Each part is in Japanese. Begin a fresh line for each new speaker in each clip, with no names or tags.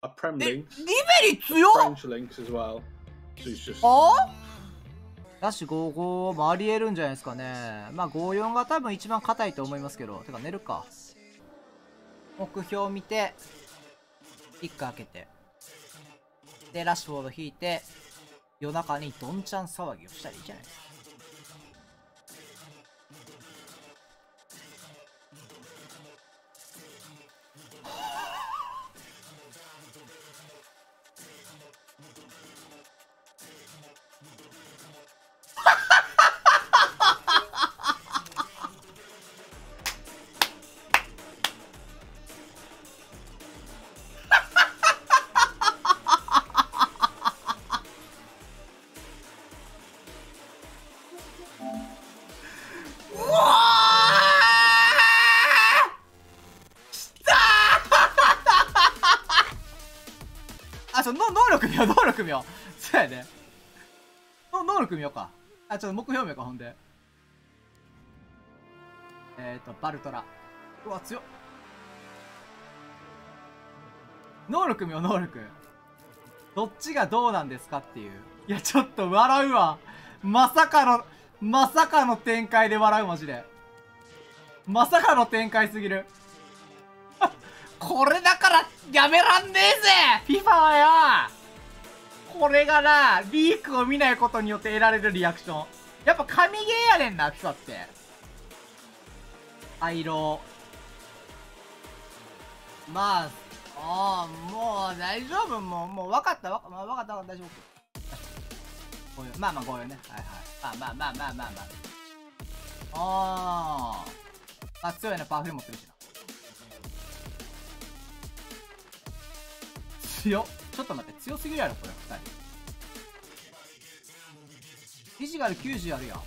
A Prem
え、リ
Links,
ベリ強っ
French Links as well. So he's just
あダッシュ55もありえるんじゃないですかね。まあ54が多分一番硬いと思いますけど。てか寝るか。目標見て、キック開けて。で、ラッシュフォード引いて、夜中にどんちゃん騒ぎをしたらいいじゃないですか。よ、そうやね。能力見ようか。あ、ちょっと目標見ようか、ほんで。えーと、バルトラ。うわ、強っ。能力見よう、能力。どっちがどうなんですかっていう。いや、ちょっと笑うわ。まさかの、まさかの展開で笑う、マジで。まさかの展開すぎる。これだからやめらんねえぜ !FIFA はよこれがな、リークを見ないことによって得られるリアクション。やっぱ神ゲーやねんな、FIFA って。アイロー。まあ、ああ、もう大丈夫、もう、もう分かった、分か,、まあ、分かった、分かった、大丈夫。こういうまあまあ、こういうね。はいはい。まあまあまあまあまあまあ。あー。あ、強いね、パーフル持ってるしな。強っ。ちょっと待って、強すぎるやろ、これ、二人。フィジカル90あるやん。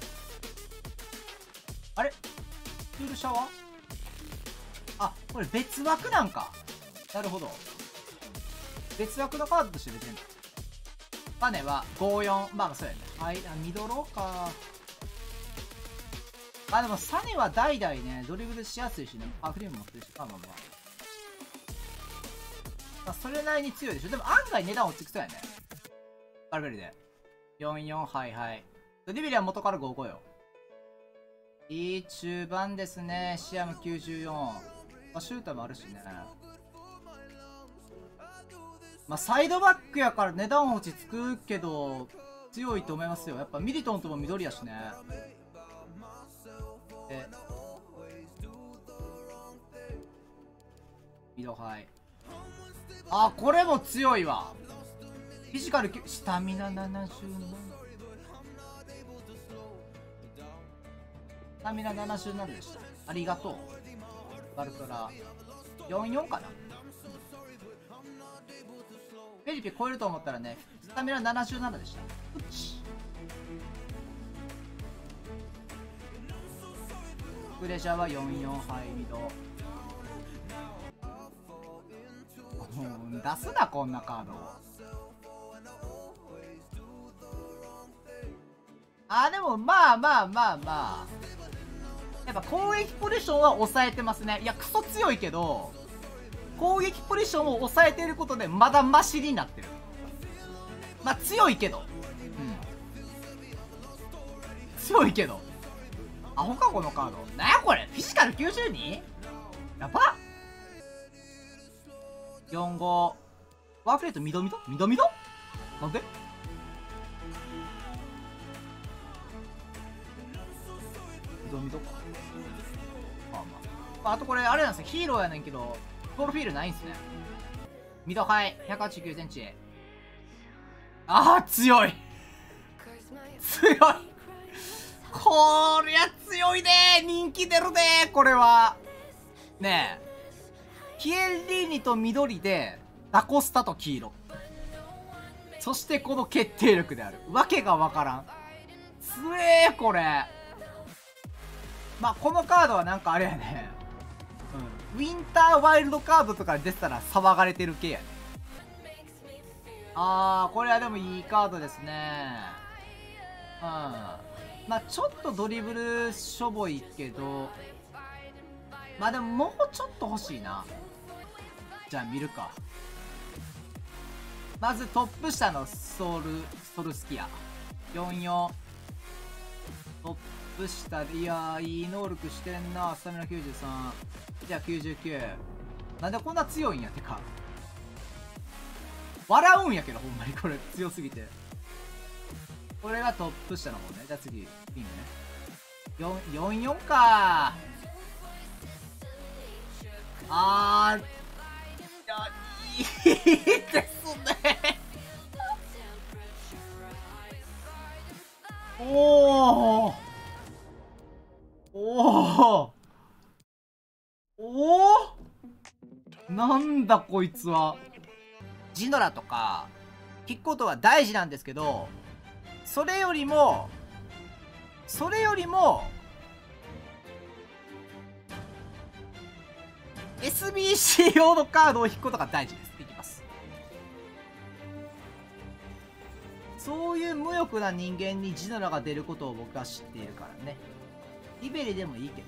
あれ？クールシャワー？あ、これ別枠なんか。なるほど。別枠のカードとして出てんだ。バネは54。まあまあそうやね。はい、あ、ミドローか。あ、でもサネは代々ね、ドリブルしやすいしね。あ、フレーム持ってるし。まあまあまあ。まあ、それなりに強いでしょ。でも案外値段落ちてきそうやね。バルベルで。44、はいはい。デビリは元から55よ。いい中盤ですね。シアム94。まあ、シューターもあるしね。まあ、サイドバックやから値段落ち着くけど、強いと思いますよ。やっぱミリトンとも緑やしね。で、ミドハイ。あ、これも強いわ。フィジカル9、スタミナ77。スタミナ77でした。ありがとう。バルトラ。44かなペリペ超えると思ったらね、スタミナ77でした。うち。プレシャーは44ハイミド。出すな、こんなカード。あ、でも、まあまあまあまあ。やっぱ攻撃ポジションは抑えてますね。いや、クソ強いけど、攻撃ポジションを抑えていることでまだマシになってる。まあ強いけど。うん。強いけど。アホかこのカード。なやこれ？フィジカル 92? やばっ !45。ワークレートミドミド？ミドミド？なんでミドミドか。まあまあ。あ、とこれ、あれなんですよ。ヒーローやねんけど、プロフィールないんすね。ミドハイ、189センチ。ああ、強い強いこりゃ強いね人気出るねこれは。ねえ。キエリーニと緑で、ダコスタと黄色。そしてこの決定力である。わけがわからん。強えこれ。まあ、このカードはなんかあれやね。うん。ウィンターワイルドカードとかで出てたら騒がれてる系やね。あー、これはでもいいカードですね。うん。まあちょっとドリブルしょぼいけど、まあでももうちょっと欲しいな。じゃあ見るか。まずトップ下のソウルソルスキア44トップ下でいやーいい能力してんなスタミナ93じゃあ99なんでこんな強いんやてか。笑うんやけどほんまに。これ強すぎて。これがトップ下の方ね。じゃあ次ピンね。44か。あーいやいいですね。おおおおおおなんだこいつは。ジノラとか聞くことは大事なんですけどそれよりもそれよりも SBC 用のカードを引くことが大事です。いきます。そういう無欲な人間にジノラが出ることを僕は知っているからね。リベリでもいいけど。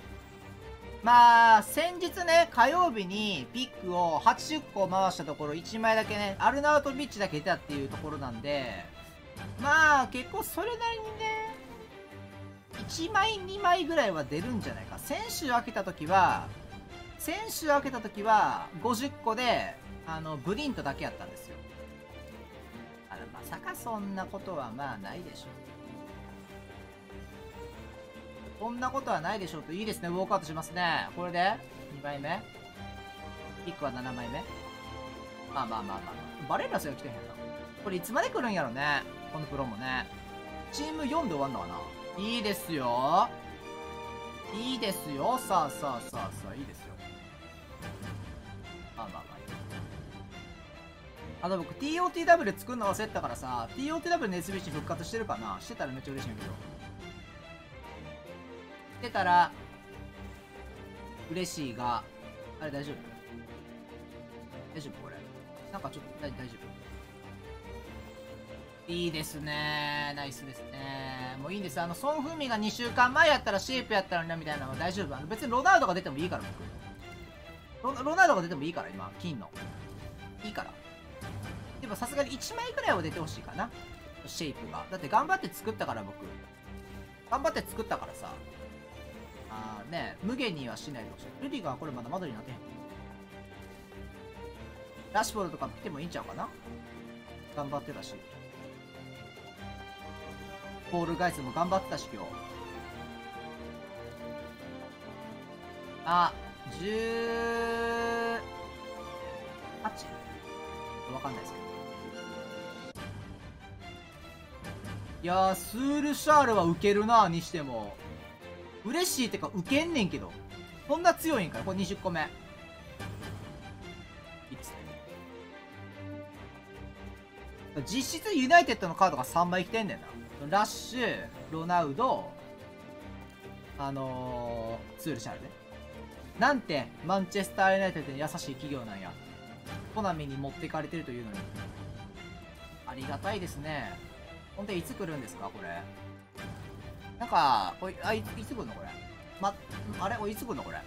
まあ先日ね火曜日にピックを80個回したところ1枚だけねアルナウトビッチだけ出たっていうところなんでまあ結構それなりにね1枚2枚ぐらいは出るんじゃないか。先週開けた時は先週開けた時は50個であのブリントだけやったんですよ。あらまさかそんなことはまあないでしょう。こんなことはないでしょうといいですね。ウォークアウトしますね。これで？2枚目？ピックは7枚目？まあまあまあまあバレラスが来てへんやなこれいつまで来るんやろね。このプロもね。チーム4で終わんのかな？いいですよ。いいですよ。さあさあさあさあ。いいですよ。まあまあまあ。あと僕 TOTW 作るの忘れてたからさ TOTW 熱ビ復活してるかな？してたらめっちゃ嬉しいんやけど。してたら嬉しいがあれ大丈夫？大丈夫これ。なんかちょっと大丈夫？いいですね。ナイスですね。もういいんです。あのソン・フミが2週間前やったらシェイプやったのになみたいなのは大丈夫。あの別にロナウドが出てもいいから僕。ロロナウドが出てもいいから今金の。いいから。でもさすがに1枚くらいは出てほしいかな。シェイプが。だって頑張って作ったから僕。頑張って作ったからさ。あーね無限にはしないでほしい。ルディガーこれまだ窓になってへん。ラッシュボールとか来てもいいんちゃうかな？頑張ってたし。ポールガイスも頑張ってたし今日。あ18わかんないですけど。いやースールシャールはウケるなにしても。嬉しいってかウケんねんけど。こんな強いんからこれ20個目。実質ユナイテッドのカードが3枚来てんねんな。ラッシュロナウドあのー、ツールシャルね。なんてマンチェスターユナイテッドに優しい企業なんや。コナミに持ってかれてるというのに。ありがたいですね。ほんでいつ来るんですか？これ。なんかこれあいいつ来るのこれ？まあれ？おいつ来るのこれ？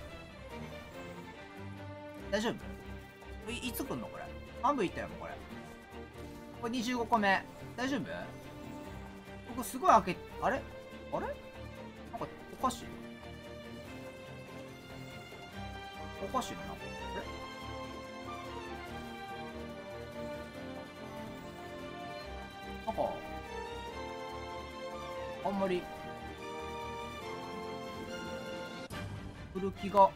大丈夫？いいつ来るのこれ？半分いったよもうこれ。これ25個目。大丈夫？僕すごい開けあれ？あれ？なんかおかしい。おかしいな。え？なんか、あんまり、来る気が、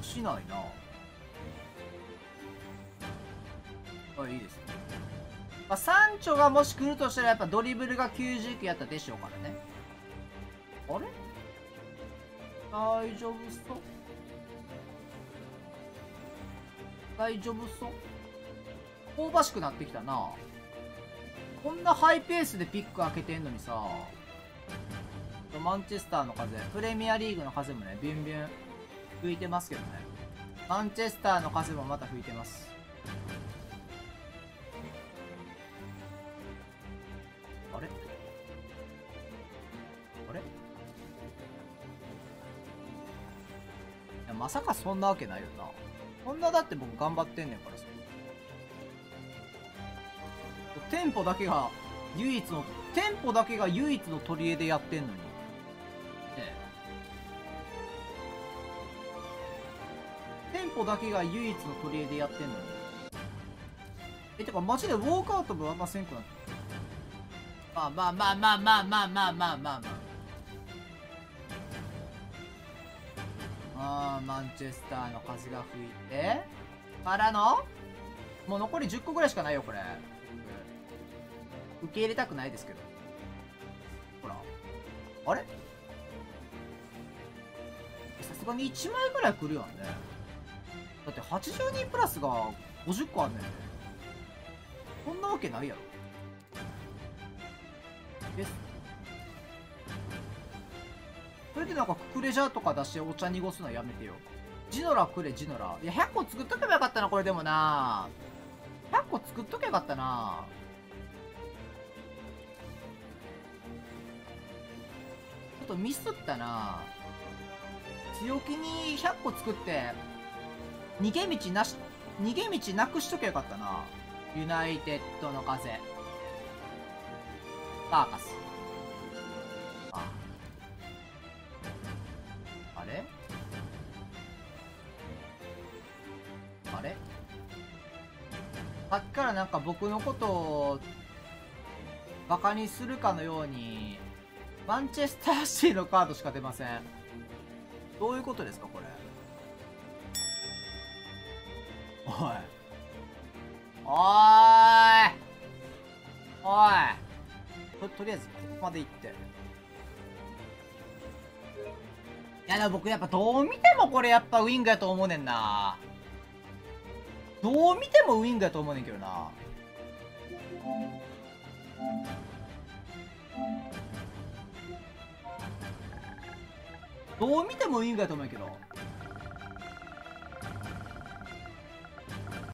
しないな。あ、いいですね。まあ、サンチョがもし来るとしたらやっぱドリブルが99やったでしょうからね。あれ大丈夫そう大丈夫そう香ばしくなってきたなこんなハイペースでピック開けてんのにさマンチェスターの風プレミアリーグの風もねビュンビュン吹いてますけどね。マンチェスターの風もまた吹いてます。あれ？あれ？いやまさかそんなわけないよな。こんなだって僕頑張ってんねんからさ。店舗だけが唯一の店舗だけが唯一の取り柄でやってんのに。ねえ店舗だけが唯一の取り柄でやってんのにえてかマジでウォークアウトもあんませんくなったまあまあまあまあまあまあまあまあまあ。まああーマンチェスターの風が吹いて。からの？もう残り10個ぐらいしかないよこれ。受け入れたくないですけど。ほら。あれ？さすがに1枚ぐらい来るよねだって82プラスが50個あんねん。こんなわけないやろ。です。それでなんかククレジャーとか出してお茶濁すのはやめてよ。ジノラくれジノラいや100個作っとけばよかったなこれでもな。100個作っとけばよかったな。ちょっとミスったな。強気に100個作って。逃げ道なし逃げ道なくしとけばよかったな。ユナイテッドの風。バーカス。あ。あれ？あれ？さっきからなんか僕のことをバカにするかのようにマンチェスターシティのカードしか出ません。どういうことですかこれ？おい。おい。おいととりあえずここまで行って。いやでも僕やっぱどう見てもこれやっぱウィングやと思うねんな。どう見てもウィングやと思うねんけどな。どう見てもウィングやと思うけど。